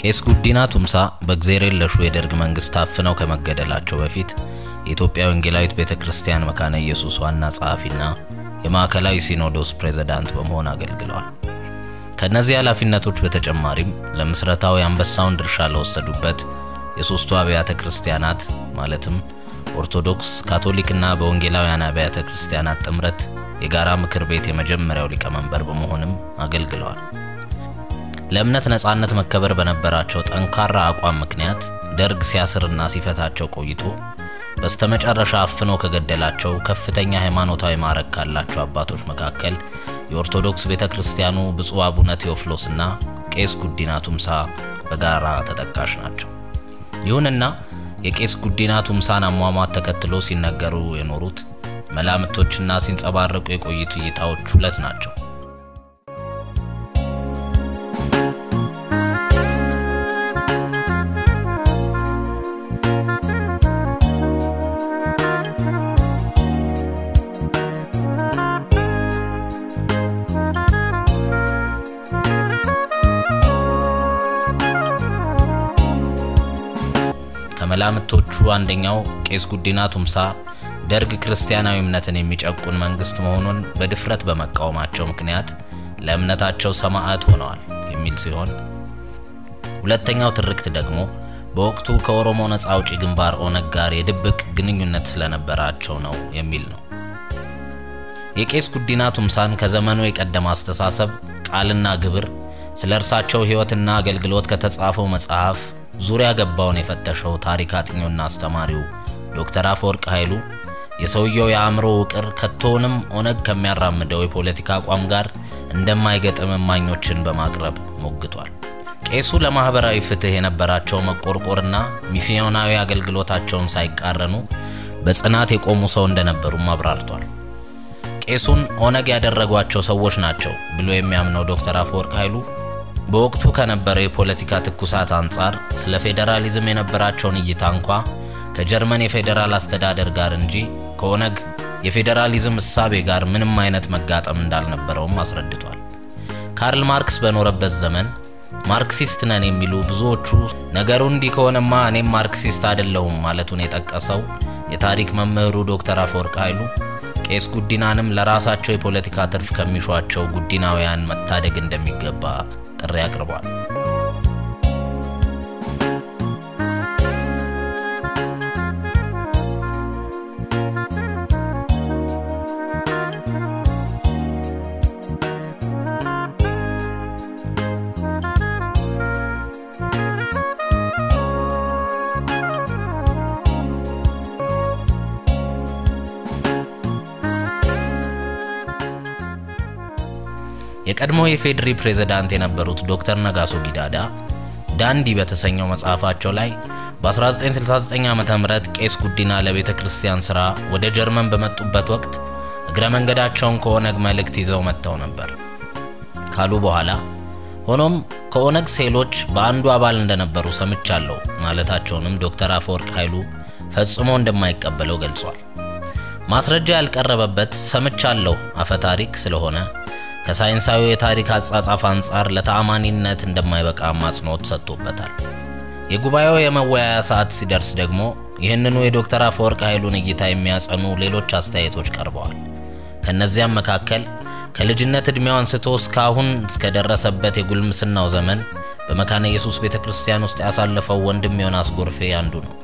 ቄስ ጉዲና ቱምሳ በእግዜር የለሹ የደርግ መንግስት ታፍነው ከመገደላቸው በፊት የኢትዮጵያ ወንጌላዊት ቤተ ክርስቲያን መካነ ኢየሱስ ዋና ጸሐፊና የማዕከላዊ ሲኖዶስ ፕሬዝዳንት በመሆን አገልግለዋል። ከእነዚህ ኃላፊነቶች በተጨማሪም ለምስረታዊ አንበሳውን ድርሻ ለወሰዱበት የሦስቱ አብያተ ክርስቲያናት ማለትም ኦርቶዶክስ፣ ካቶሊክና በወንጌላውያን አብያተ ክርስቲያናት ጥምረት የጋራ ምክር ቤት የመጀመሪያው ሊቀመንበር በመሆንም አገልግለዋል። ለእምነት ነጻነት መከበር በነበራቸው ጠንካራ አቋም ምክንያት ደርግ ሲያስርና ሲፈታቸው ቆይቶ በስተመጨረሻ አፍኖ ከገደላቸው ከፍተኛ ሃይማኖታዊ ማዕረግ ካላቸው አባቶች መካከል የኦርቶዶክስ ቤተ ክርስቲያኑ ብፁዕ አቡነ ቴዎፍሎስና ቄስ ጉዲና ቱምሳ በጋራ ተጠቃሽ ናቸው። ይሁንና የቄስ ጉዲና ቱምሳን አሟሟት ተከትሎ ሲነገሩ የኖሩት መላምቶችና ሲንጸባረቁ የቆዩት እይታዎች ሁለት ናቸው። ከመላምቶቹ አንደኛው ቄስ ጉዲና ቱምሳ ደርግ ክርስቲያናዊ እምነትን የሚጨቁን መንግስት መሆኑን በድፍረት በመቃወማቸው ምክንያት ለእምነታቸው ሰማዕት ሆነዋል የሚል ሲሆን ሁለተኛው ትርክት ደግሞ በወቅቱ ከኦሮሞ ነጻ አውጪ ግንባር ኦነግ ጋር የድብቅ ግንኙነት ስለነበራቸው ነው የሚል ነው። የቄስ ጉዲና ቱምሳን ከዘመኑ የቀደመ አስተሳሰብ ቃልና ግብር ስለ እርሳቸው ሕይወትና አገልግሎት ከተጻፈው መጽሐፍ ዙሪያ ገባውን የፈተሸው ታሪክ አጥኚውና አስተማሪው ዶክተር አፈወርቅ ኃይሉ የሰውየው የአእምሮ ውቅር ከቶውንም ኦነግ ከሚያራምደው የፖለቲካ አቋም ጋር እንደማይገጥም እማኞችን በማቅረብ ሞግቷል። ቄሱ ለማህበራዊ ፍትህ የነበራቸው መቆርቆርና ሚስዮናዊ አገልግሎታቸውን ሳይቃረኑ በጽናት የቆሙ ሰው እንደነበሩም አብራርቷል። ቄሱን ኦነግ ያደረጓቸው ሰዎች ናቸው ብሎ የሚያምነው ዶክተር አፈወርቅ ኃይሉ በወቅቱ ከነበረው የፖለቲካ ትኩሳት አንጻር ስለ ፌዴራሊዝም የነበራቸውን እይታ እንኳ ከጀርመን የፌዴራል አስተዳደር ጋር እንጂ ከኦነግ የፌዴራሊዝም እሳቤ ጋር ምንም አይነት መጋጠም እንዳልነበረውም አስረድቷል። ካርል ማርክስ በኖረበት ዘመን ማርክሲስት ነን የሚሉ ብዙዎቹ ነገሩ እንዲህ ከሆነማ እኔም ማርክሲስት አይደለሁም ማለቱን የጠቀሰው የታሪክ መምህሩ ዶክተር አፈወርቅ ኃይሉ ቄስ ጉዲናንም ለራሳቸው የፖለቲካ ትርፍ ከሚሿቸው ጉዲናውያን መታደግ እንደሚገባ ጥሪ አቅርቧል። የቀድሞ የፌዴሪ ፕሬዝዳንት የነበሩት ዶክተር ነጋሶ ጊዳዳ ዳንዲ በተሰኘው መጽሐፋቸው ላይ በ1969 ዓ ም ቄስ ጉዲና ለቤተ ክርስቲያን ሥራ ወደ ጀርመን በመጡበት ወቅት እግረ መንገዳቸውን ከኦነግ መልእክት ይዘው መጥተው ነበር ካሉ በኋላ ሆኖም ከኦነግ ሴሎች በአንዱ አባል እንደነበሩ ሰምቻለሁ ማለታቸውንም ዶክተር አፈወርቅ ኃይሉ ፈጽሞ እንደማይቀበለው ገልጿል። ማስረጃ ያልቀረበበት ሰምቻለሁ አፈታሪክ ስለሆነ ከሳይንሳዊ የታሪክ አጻጻፍ አንጻር ለተአማኒነት እንደማይበቃ አጽንኦት ሰጥቶበታል። የጉባኤው የመወያያ ሰዓት ሲደርስ ደግሞ ይህንኑ የዶክተር አፈወርቅ ኃይሉን እይታ የሚያጸኑ ሌሎች አስተያየቶች ቀርበዋል። ከእነዚያም መካከል ከልጅነት ዕድሜው አንስቶ እስካሁን እስከደረሰበት የጉልምስናው ዘመን በመካነ ኢየሱስ ቤተ ክርስቲያን ውስጥ ያሳለፈው ወንድም ዮናስ ጎርፌ አንዱ ነው።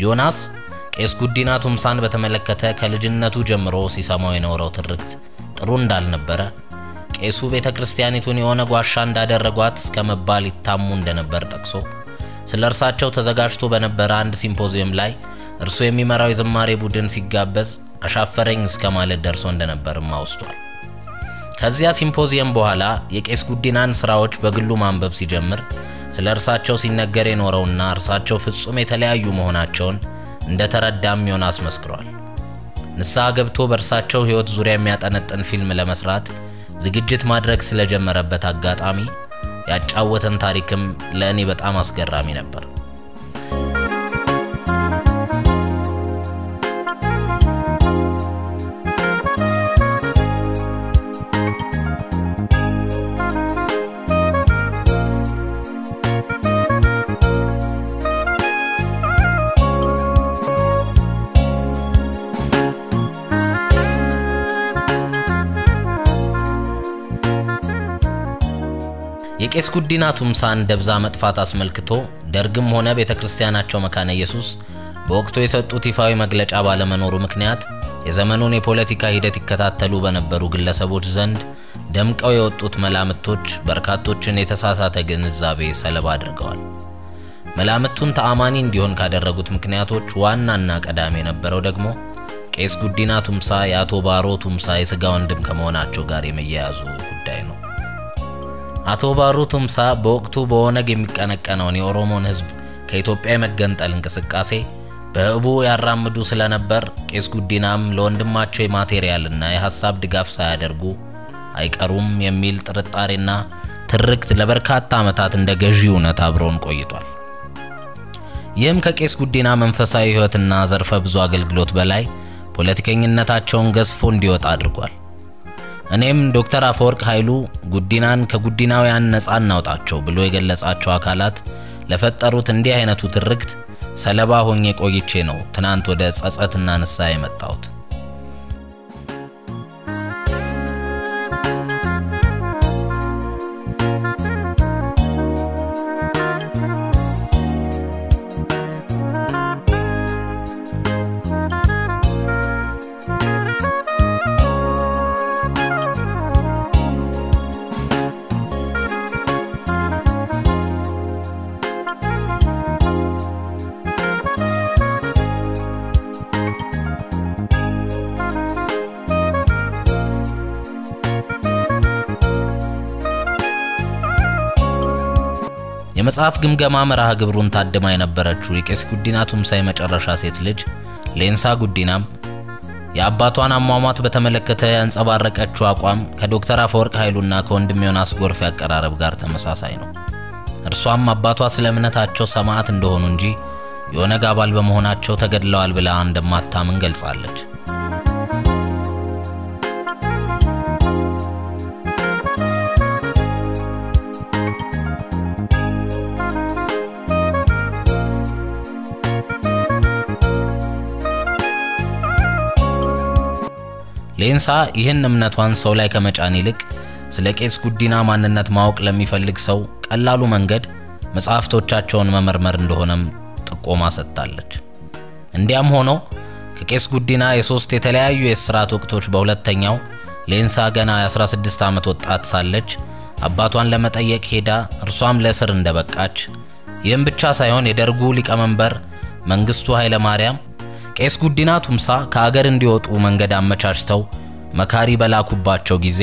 ዮናስ ቄስ ጉዲና ቱምሳን በተመለከተ ከልጅነቱ ጀምሮ ሲሰማው የኖረው ትርክት ጥሩ እንዳልነበረ፣ ቄሱ ቤተ ክርስቲያኒቱን የኦነግ ዋሻ እንዳደረጓት እስከ መባል ይታሙ እንደነበር ጠቅሶ ስለ እርሳቸው ተዘጋጅቶ በነበረ አንድ ሲምፖዚየም ላይ እርሱ የሚመራው የዝማሬ ቡድን ሲጋበዝ አሻፈረኝ እስከ ማለት ደርሶ እንደነበርም አውስቷል። ከዚያ ሲምፖዚየም በኋላ የቄስ ጉዲናን ስራዎች በግሉ ማንበብ ሲጀምር ስለ እርሳቸው ሲነገር የኖረውና እርሳቸው ፍጹም የተለያዩ መሆናቸውን እንደ ተረዳም ዮናስ መስክሯል። ንስሐ ገብቶ በእርሳቸው ሕይወት ዙሪያ የሚያጠነጥን ፊልም ለመስራት ዝግጅት ማድረግ ስለጀመረበት አጋጣሚ ያጫወተን ታሪክም ለእኔ በጣም አስገራሚ ነበር። የቄስ ጉዲና ቱምሳን ደብዛ መጥፋት አስመልክቶ ደርግም ሆነ ቤተ ክርስቲያናቸው መካነ ኢየሱስ በወቅቱ የሰጡት ይፋዊ መግለጫ ባለመኖሩ ምክንያት የዘመኑን የፖለቲካ ሂደት ይከታተሉ በነበሩ ግለሰቦች ዘንድ ደምቀው የወጡት መላምቶች በርካቶችን የተሳሳተ ግንዛቤ ሰለባ አድርገዋል። መላምቱን ተአማኒ እንዲሆን ካደረጉት ምክንያቶች ዋናና ቀዳሚ የነበረው ደግሞ ቄስ ጉዲና ቱምሳ የአቶ ባሮ ቱምሳ የሥጋ ወንድም ከመሆናቸው ጋር የመያያዙ ጉዳይ ነው። አቶ ባሮ ቱምሳ በወቅቱ በኦነግ የሚቀነቀነውን የኦሮሞን ሕዝብ ከኢትዮጵያ የመገንጠል እንቅስቃሴ በህቡ ያራምዱ ስለነበር ቄስ ጉዲናም ለወንድማቸው የማቴሪያልና የሐሳብ ድጋፍ ሳያደርጉ አይቀሩም የሚል ጥርጣሬና ትርክት ለበርካታ ዓመታት እንደ ገዢ እውነት አብረውን ቆይቷል። ይህም ከቄስ ጉዲና መንፈሳዊ ሕይወትና ዘርፈ ብዙ አገልግሎት በላይ ፖለቲከኝነታቸውን ገዝፎ እንዲወጣ አድርጓል። እኔም ዶክተር አፈወርቅ ኃይሉ ጉዲናን ከጉዲናውያን ነፃ እናውጣቸው ብሎ የገለጻቸው አካላት ለፈጠሩት እንዲህ አይነቱ ትርክት ሰለባ ሆኜ ቆይቼ ነው ትናንት ወደ ጸጸትና ንስሐ የመጣሁት። የመጽሐፍ ግምገማ መርሃ ግብሩን ታድማ የነበረችው የቄስ ጉዲና ቱምሳ የመጨረሻ ሴት ልጅ ሌንሳ ጉዲናም የአባቷን አሟሟት በተመለከተ ያንጸባረቀችው አቋም ከዶክተር አፈወርቅ ኃይሉና ከወንድም ዮናስ ጎርፍ አቀራረብ ጋር ተመሳሳይ ነው። እርሷም አባቷ ስለ እምነታቸው ሰማዕት እንደሆኑ እንጂ የኦነግ አባል በመሆናቸው ተገድለዋል ብላ እንደማታምን ገልጻለች። ሌንሳ ይህን እምነቷን ሰው ላይ ከመጫን ይልቅ ስለ ቄስ ጉዲና ማንነት ማወቅ ለሚፈልግ ሰው ቀላሉ መንገድ መጽሐፍቶቻቸውን መመርመር እንደሆነም ጥቆማ ሰጥታለች። እንዲያም ሆኖ ከቄስ ጉዲና የሶስት የተለያዩ የእስራት ወቅቶች በሁለተኛው ሌንሳ ገና የ16 ዓመት ወጣት ሳለች አባቷን ለመጠየቅ ሄዳ እርሷም ለእስር እንደበቃች፣ ይህም ብቻ ሳይሆን የደርጉ ሊቀመንበር መንግስቱ ኃይለ ማርያም ቄስ ጉዲና ቱምሳ ከአገር እንዲወጡ መንገድ አመቻችተው መካሪ በላኩባቸው ጊዜ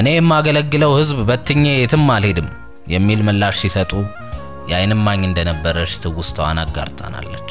እኔ የማገለግለው ሕዝብ በትኜ የትም አልሄድም የሚል ምላሽ ሲሰጡ የዓይን እማኝ እንደነበረች ትውስታዋን አጋርታናለች።